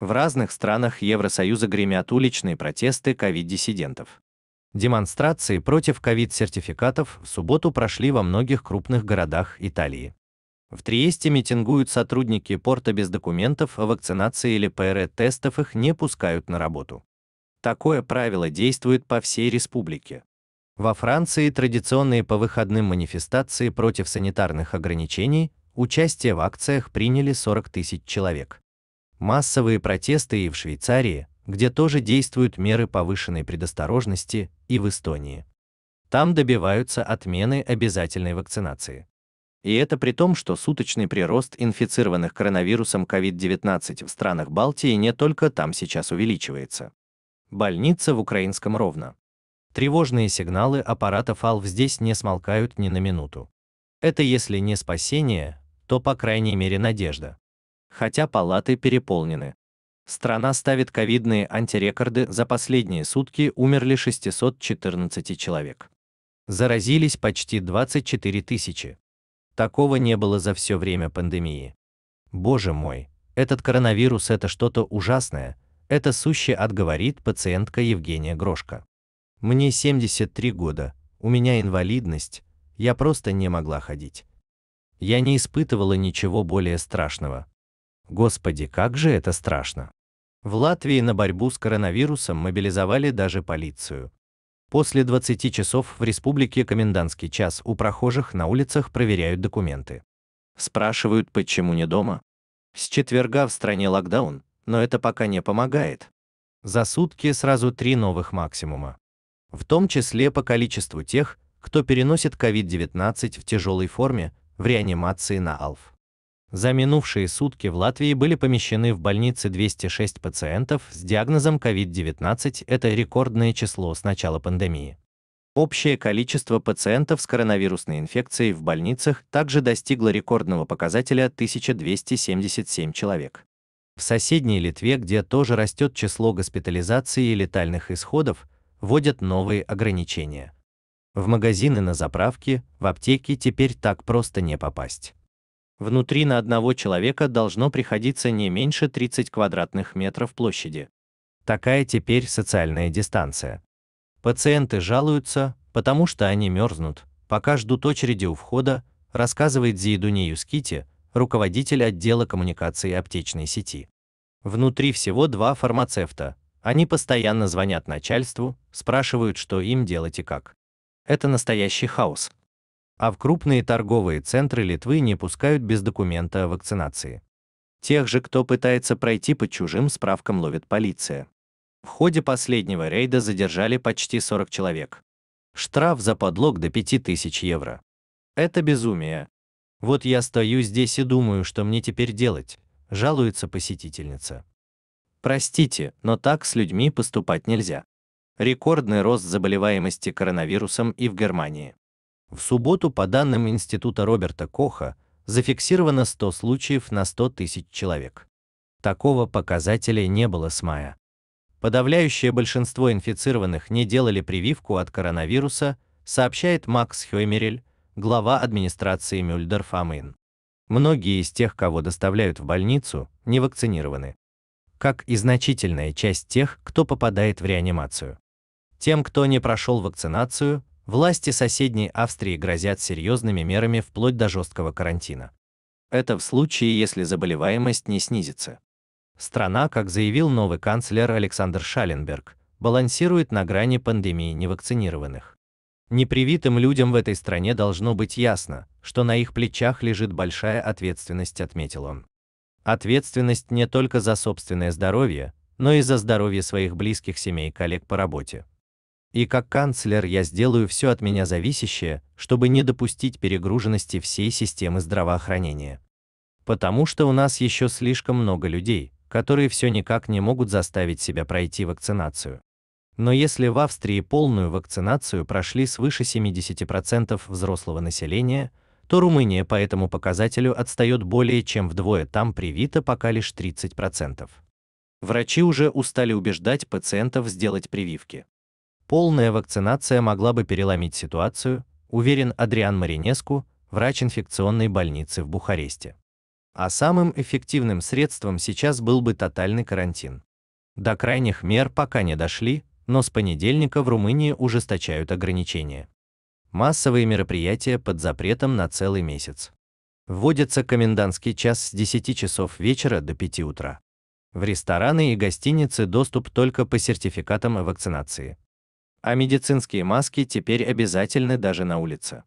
В разных странах Евросоюза гремят уличные протесты ковид-диссидентов. Демонстрации против ковид-сертификатов в субботу прошли во многих крупных городах Италии. В Триесте митингуют сотрудники порта без документов о вакцинации или ПР-тестов их не пускают на работу. Такое правило действует по всей республике. Во Франции традиционные по выходным манифестации против санитарных ограничений, участие в акциях приняли 40 тысяч человек. Массовые протесты и в Швейцарии, где тоже действуют меры повышенной предосторожности, и в Эстонии. Там добиваются отмены обязательной вакцинации. И это при том, что суточный прирост инфицированных коронавирусом COVID-19 в странах Балтии не только там сейчас увеличивается. Больница в украинском ровно. Тревожные сигналы аппаратов АЛВ здесь не смолкают ни на минуту. Это если не спасение, то по крайней мере надежда. Хотя палаты переполнены. Страна ставит ковидные антирекорды, за последние сутки умерли 614 человек. Заразились почти 24 тысячи. Такого не было за все время пандемии. Боже мой, этот коронавирус это что-то ужасное, это сущий ад говорит пациентка Евгения Грошка. Мне 73 года, у меня инвалидность, я просто не могла ходить. Я не испытывала ничего более страшного. Господи, как же это страшно. В Латвии на борьбу с коронавирусом мобилизовали даже полицию. После 20 часов в республике комендантский час у прохожих на улицах проверяют документы. Спрашивают, почему не дома. С четверга в стране локдаун, но это пока не помогает. За сутки сразу три новых максимума. В том числе по количеству тех, кто переносит COVID-19 в тяжелой форме в реанимации на АЛФ. За минувшие сутки в Латвии были помещены в больницы 206 пациентов с диагнозом COVID-19, это рекордное число с начала пандемии. Общее количество пациентов с коронавирусной инфекцией в больницах также достигло рекордного показателя 1277 человек. В соседней Литве, где тоже растет число госпитализаций и летальных исходов, вводят новые ограничения. В магазины на заправке, в аптеки теперь так просто не попасть. Внутри на одного человека должно приходиться не меньше 30 квадратных метров площади. Такая теперь социальная дистанция. Пациенты жалуются, потому что они мерзнут, пока ждут очереди у входа, рассказывает Зиедуне Юскити, руководитель отдела коммуникации аптечной сети. Внутри всего два фармацевта. Они постоянно звонят начальству, спрашивают, что им делать и как. Это настоящий хаос а в крупные торговые центры Литвы не пускают без документа о вакцинации. Тех же, кто пытается пройти по чужим справкам, ловит полиция. В ходе последнего рейда задержали почти 40 человек. Штраф за подлог до 5000 евро. Это безумие. Вот я стою здесь и думаю, что мне теперь делать, жалуется посетительница. Простите, но так с людьми поступать нельзя. Рекордный рост заболеваемости коронавирусом и в Германии. В субботу, по данным Института Роберта Коха, зафиксировано 100 случаев на 100 тысяч человек. Такого показателя не было с мая. Подавляющее большинство инфицированных не делали прививку от коронавируса, сообщает Макс Хоймерель, глава администрации Мюльдер Фамин. Многие из тех, кого доставляют в больницу, не вакцинированы. Как и значительная часть тех, кто попадает в реанимацию. Тем, кто не прошел вакцинацию, Власти соседней Австрии грозят серьезными мерами вплоть до жесткого карантина. Это в случае, если заболеваемость не снизится. Страна, как заявил новый канцлер Александр Шаленберг, балансирует на грани пандемии невакцинированных. Непривитым людям в этой стране должно быть ясно, что на их плечах лежит большая ответственность, отметил он. Ответственность не только за собственное здоровье, но и за здоровье своих близких семей коллег по работе. И как канцлер я сделаю все от меня зависящее, чтобы не допустить перегруженности всей системы здравоохранения. Потому что у нас еще слишком много людей, которые все никак не могут заставить себя пройти вакцинацию. Но если в Австрии полную вакцинацию прошли свыше 70% взрослого населения, то Румыния по этому показателю отстает более чем вдвое, там привито пока лишь 30%. Врачи уже устали убеждать пациентов сделать прививки. Полная вакцинация могла бы переломить ситуацию, уверен Адриан Маринеску, врач инфекционной больницы в Бухаресте. А самым эффективным средством сейчас был бы тотальный карантин. До крайних мер пока не дошли, но с понедельника в Румынии ужесточают ограничения. Массовые мероприятия под запретом на целый месяц. Вводится комендантский час с 10 часов вечера до 5 утра. В рестораны и гостиницы доступ только по сертификатам о вакцинации. А медицинские маски теперь обязательны даже на улице.